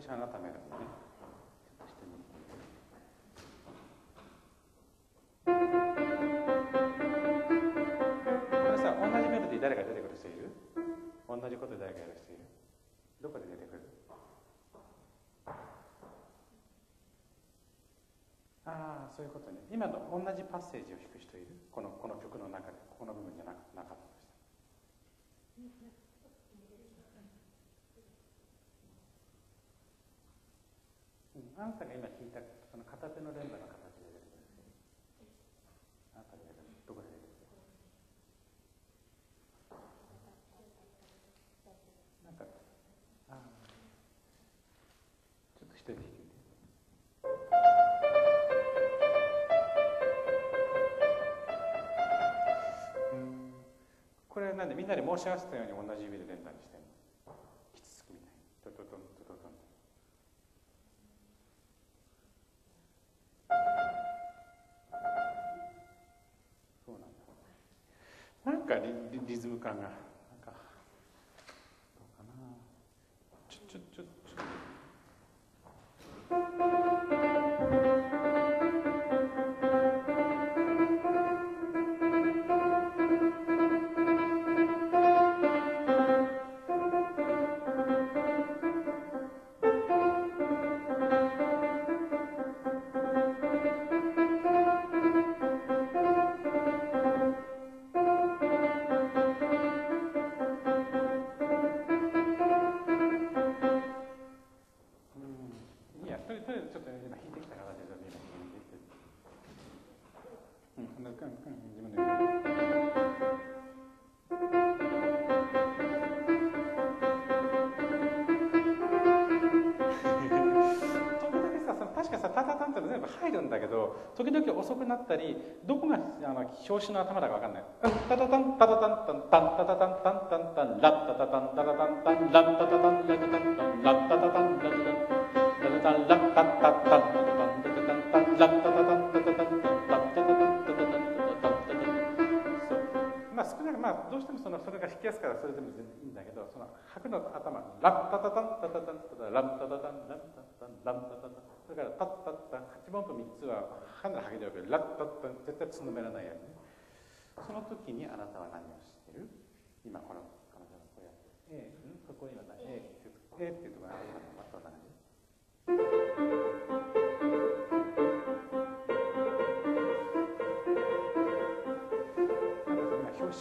聖書改めがね。メロディー誰か出てくる人いる同じこと誰かやる人いるどこで出てくるああそういうことね今の同じパッセージを弾く人いるこのこの曲の中でこの部分じゃなかったとしたなんか、今引いた、その片手のレンガの形で出てるんです、なんか、どこで出てなんか、あちょっと一人。これなんでみんなで申し合わせたように同じ指で連打にしてリズム感が。々遅くなったりどこがあの表紙の頭だか分かんない。タタタンタタタンタンタンタタタンタンタンタンラッタタタンタタタンタンラッタタタンタタタンタンラッタタタンタタタンラッタタタンタタタンタタタンラッタタタンまあ、どうしてもそのそれが引きやすからそれでもいいんだけどその白の頭ラッタタタンタタタンタタラッタタタンラッタタタンラッタタタンだからパッタッタン8番と3つはかなりはげちゃうけどラッタッタン絶対つんのめらないやね。その時にあなたは何をしてる？今この彼女の声うやって「ええ、んここにはなええ」えってうところがあた。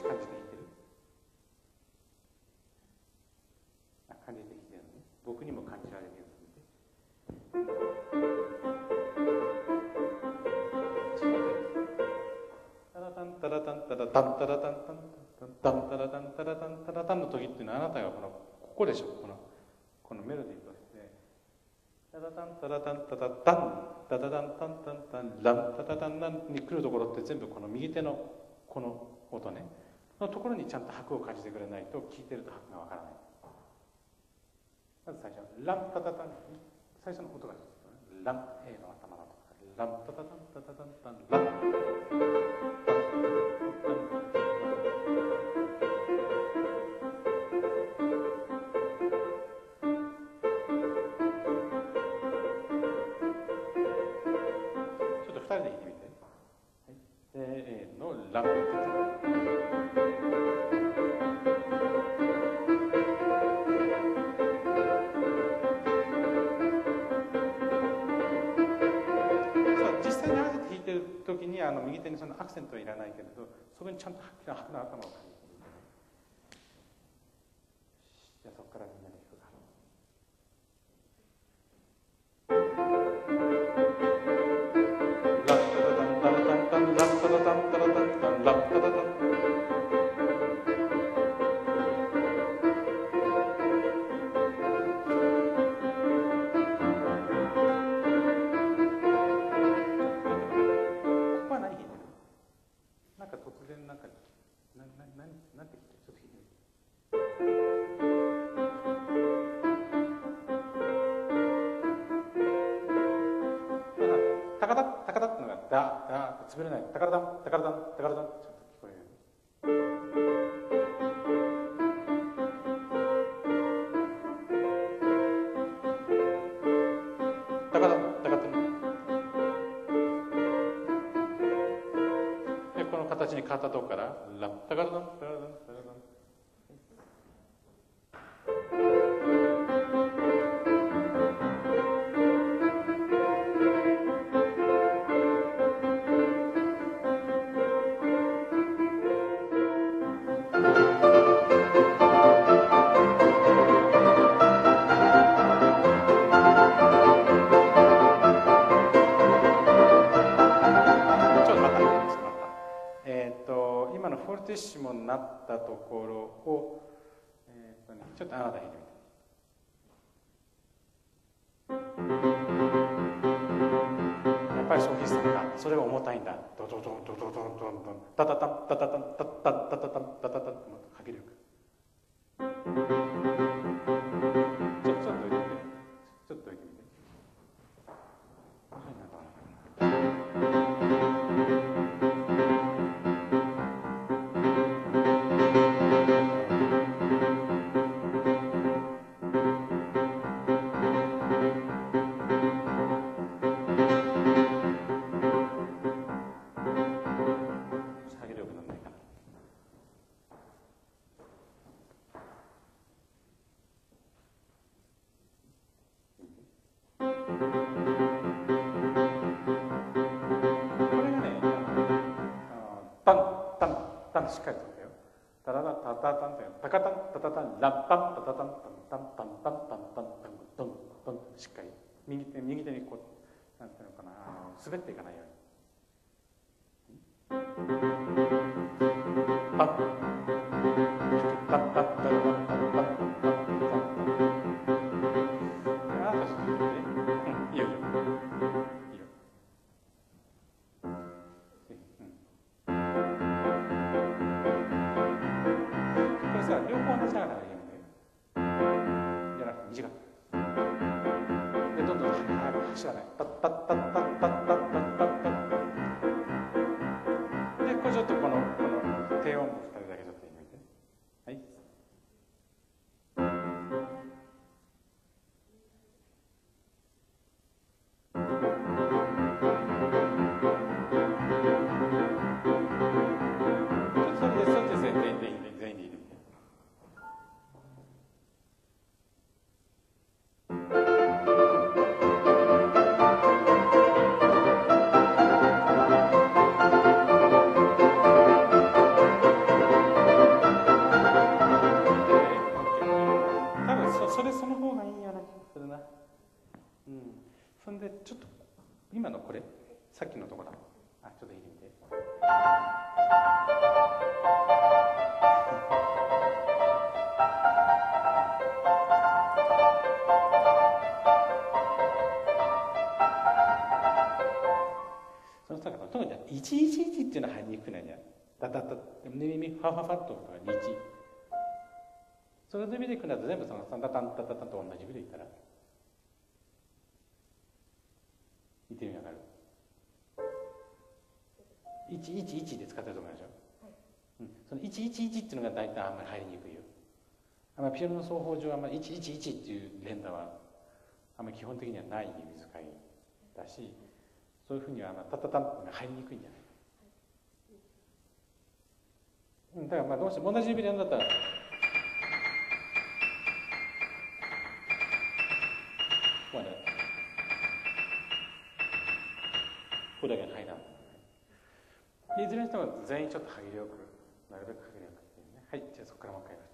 感じてタタンタラタンタンタンタンタラタンタラタンタラタンの時っていうのはあなたがこのここでしょこのこのメロディーとしてねタタタンタラタンタタタンタタタンタンタンタンんンタタタンんンに来るところって全部この右手のこの音ねのところにちゃんと拍を感じてくれないと聞いてると拍がわからないまず最初ランタタタン最初の音がでんねラン A の頭のランタタタンタタタンタンラン時にあの右手にそのアクセントはいらないけれどそこにちゃんとはっきり頭をかける。潰れない。タカラダン、タカラダン、タカラダン。フォルティッシモになったところを、えーとね、ちょっとあなた弾いてみて。やっぱりそうですかそれが重たいんだ。ドドドンドドドンドンドン。タタタンタタタンタタンタタタンタタタンってかけるちょちょっしっかりとだよ。タラタタタタンだ。タタンタタタンラッパンタタタンタンタンタンタンタンタンドンドンしっかり右手右手にこうなんていうのかな滑っていかないように。知らない。ミミミファファッとか21それで見ていくんだと全部そのタンタタンタタタンと同じ指でいったら見てみわかる111で使ってると思うでしょ、うん、その111っていうのが大体あんまり入りにくいよ。あんまりピアノの奏法上はあんまり111っていう連打はあんまり基本的にはない指使いだしそういうふうにはあのタタタンっていうのが入りにくいんじゃない？うんだからまあどうして同じ指でやるんだったら。ここまでこれだけ入らないいずれにしても全員ちょっと歯切れよくなるべく歯切れよくっていうね。はいじゃあそこからもう一回やります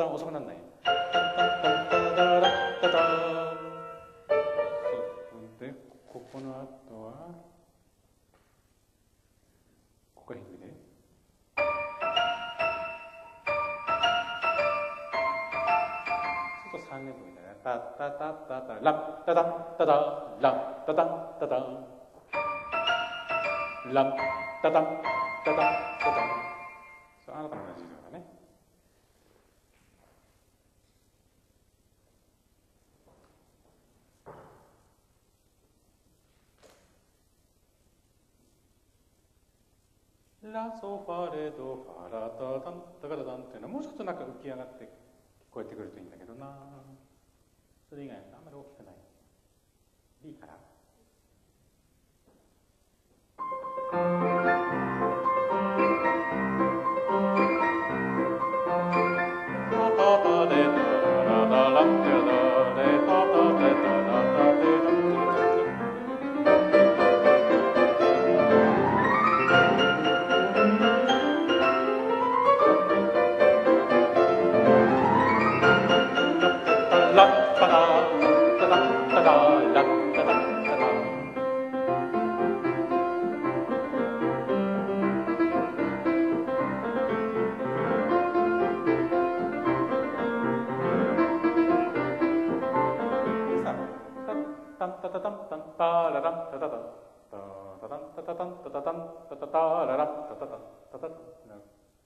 ラッタタン遅くなんないそうでここの後はここが低いねちょっと3連符みたいなタタタタタラッタタタタラッタタタタランタタタタタタそうあなたも同じようソファレドファラタタンタカタタンっていうのはもうちょっとなんか浮き上がって聞こえてくるといいんだけどな。それ以外はあんまり大きくない。B から。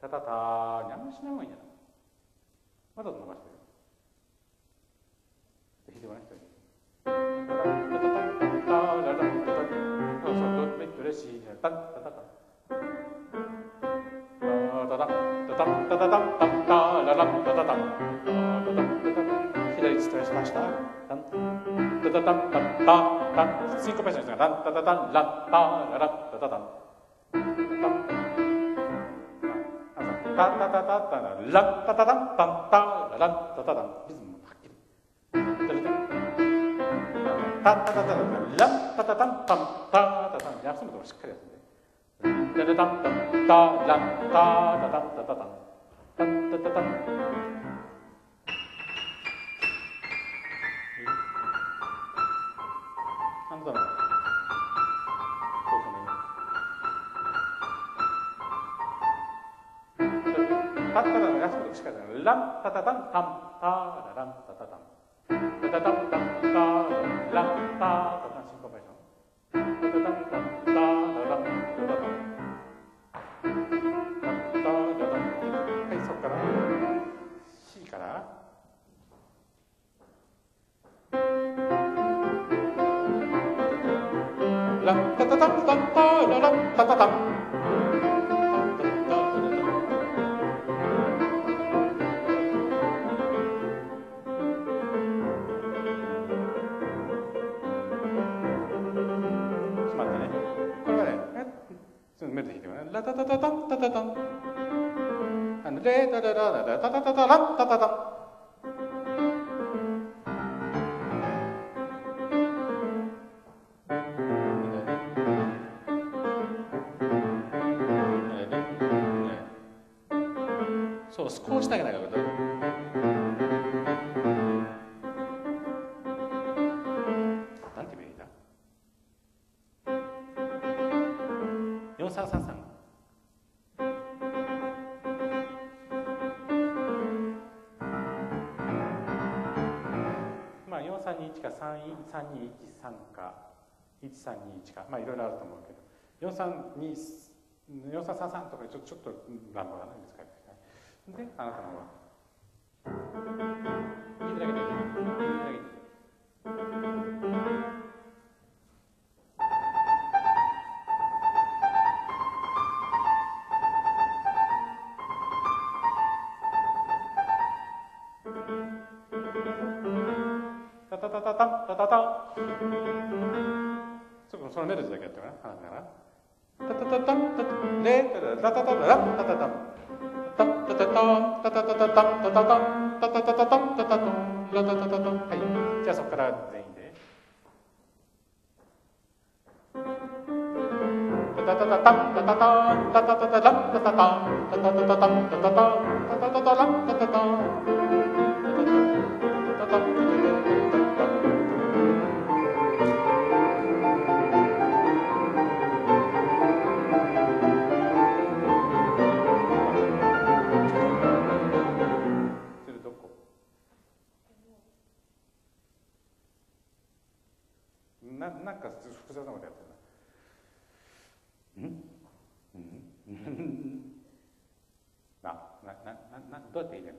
タタタにあんまりしない方がいいんじゃないわざと伸ばしてる弾いてごらん一人タタタタタタタララタタそうそうドメドレシタタタタタタタタタタタタタタララタタタ左伝えしましたタタタタタタシンコペーションですがタタタタラタララタタタタタタタタラッタタタンタンタララッタタタンリズムはっきりタタタタタラッタタタンタンタタタン休むとこしっかり休んでタタタンタンタラッタタタンタタタンタンタタタンあなたのの安くしかない。ランタタタンタンタラランタタタン。タタタンタンタランタタタンシン。コペーションタタタンタンタラランタタタン4333まあ4321か3213か1321かまあいろいろあると思うけど。4323とかちょちょっと乱暴だな難しいであなたのは。やってごらん。話しながら。タタタタン。タタレタタタタタランタタタンタタタタンタタタタタンタタタンタタタタタンタタタンラタタタタンはいじゃあそこから全員でタタタタタンタタタンタタタタラタタタンタタタタタンタタタンタタタタラタタタンななどうやって入れる？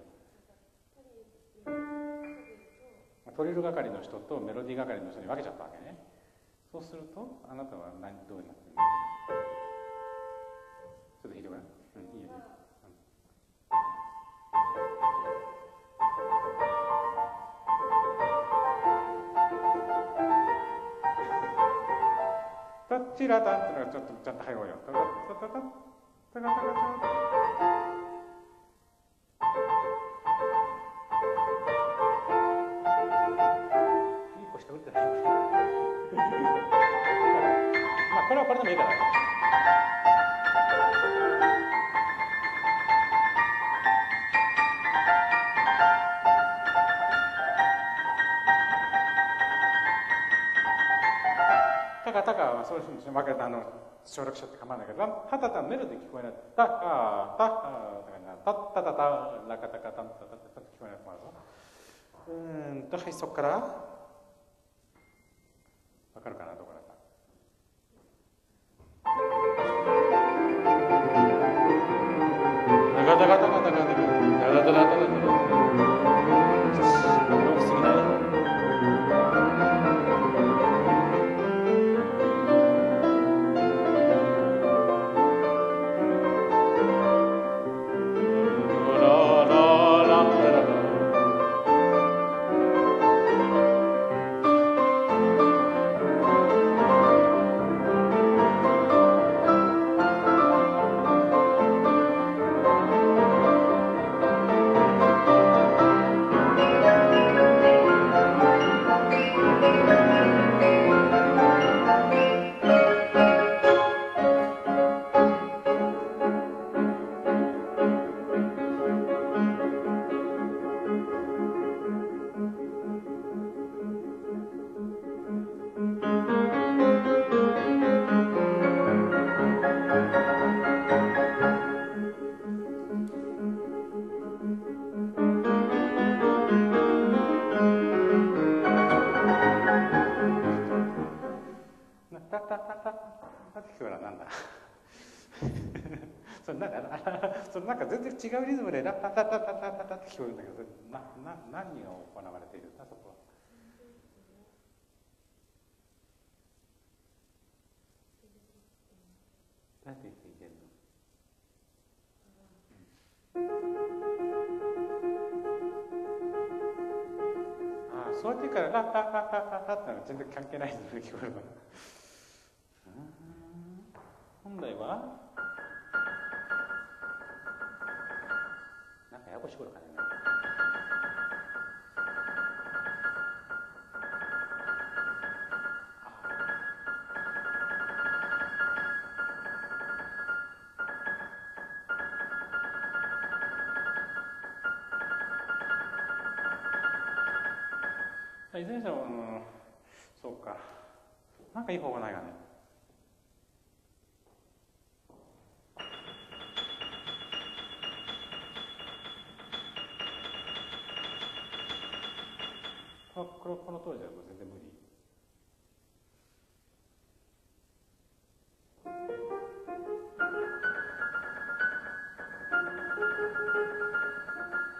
のトリル係の人とメロディー係の人に分けちゃったわけね。そうするとあなたは何どうなってる？のちょっと弾いてごらん。うん、いいよいいよ。タッチラタンってのがちょっとちゃんと入ろうよ。タタタタタタタこれはこれでもいいかな。タカタカはそういうふうに分けたあの省略しちゃって構わないけどタタタメロディ聞こえないタッタタタタタタラカタカタンタタタタ聞こえなくなるぞうんとはいそこからわかるかなどこだか違うリズムでラタタタタタタタって聞こえるんだけどなな何が行われているんだそこはどうやって弾いてるのああそうやってからラッタタタタタってのは全然関係ないリズムで聞こえるの本来はややこしいことかねいずれにしても、うん、そうかなんかいい方法ないかねこのこのこの当時はもう全然無理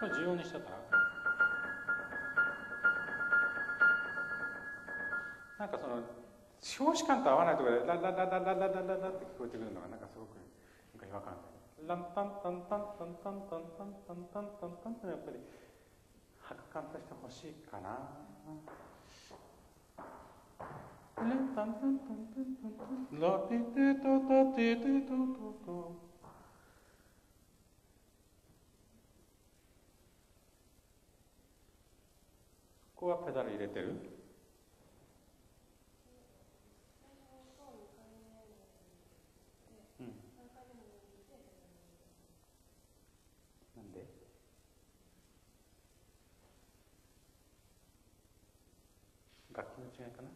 これ重要にしちゃった？らなんかその表紙感と合わないところでラララララララララって聞こえてくるのがなんかすごくなんか違和感あるランタンタンタンタンタンタンタンタンタンタンタンってやっぱり発感として欲しいかな。ここはペダル入れてる？違いかな。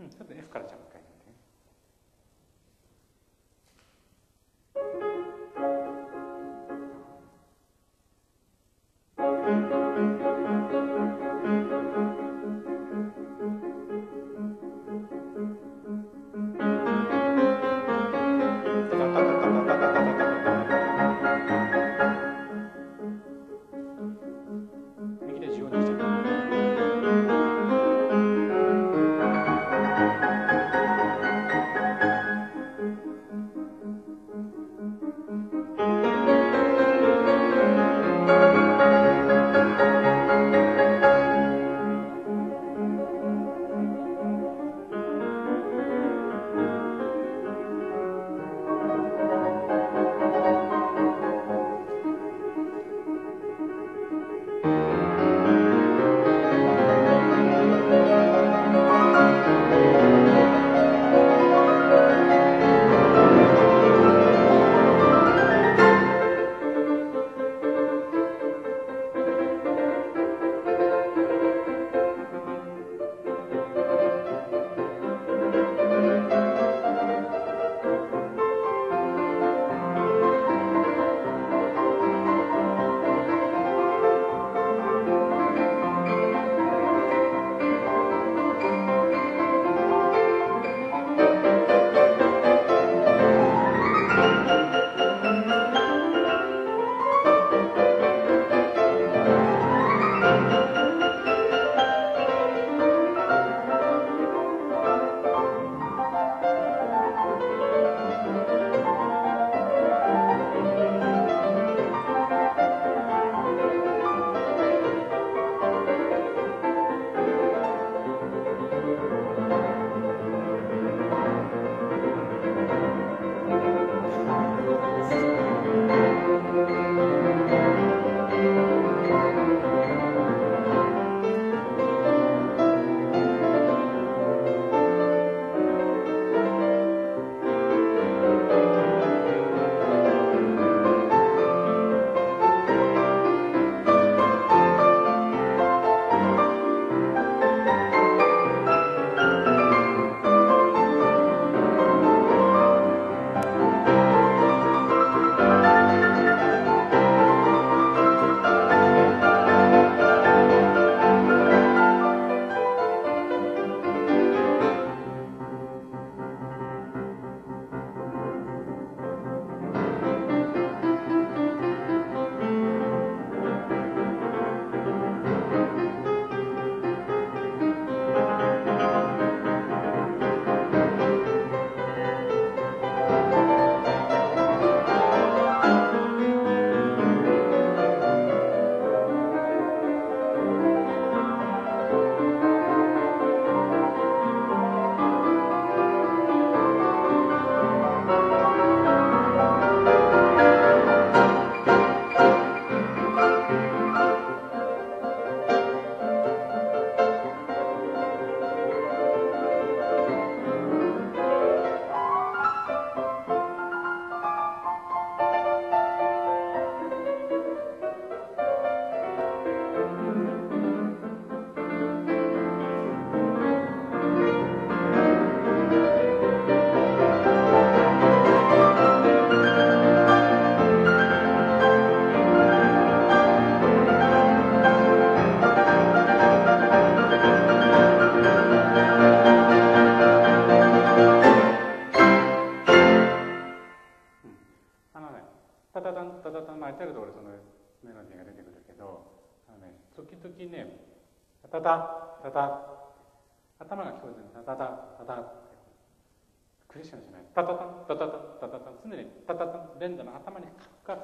うんちょっと F からジャンプ Thank you.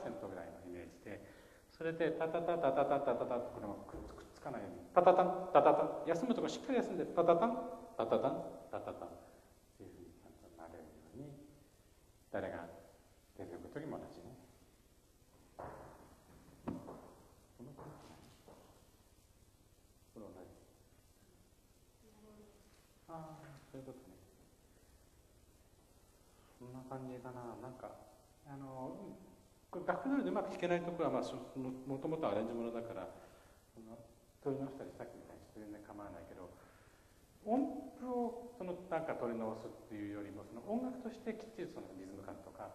じゃあもう一回タタタタタタタタタこれもくっつかないようにタタタンタタタン休むとこしっかり休んでタタタンタタタンタタタンっていうふうになれるように誰が出てくる時も同じね。このこれ同じ。ああそういうことね。そんな感じかななんかあのこれ楽譜通りでうまく弾けないところは、まあ、もともとアレンジものだから取り直したりさっきみたいに全然構わないけど音符をそのなんか取り直すっていうよりもその音楽としてきっちりそのリズム感とか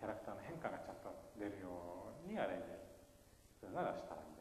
キャラクターの変化がちゃんと出るようにアレンジするならしたらいい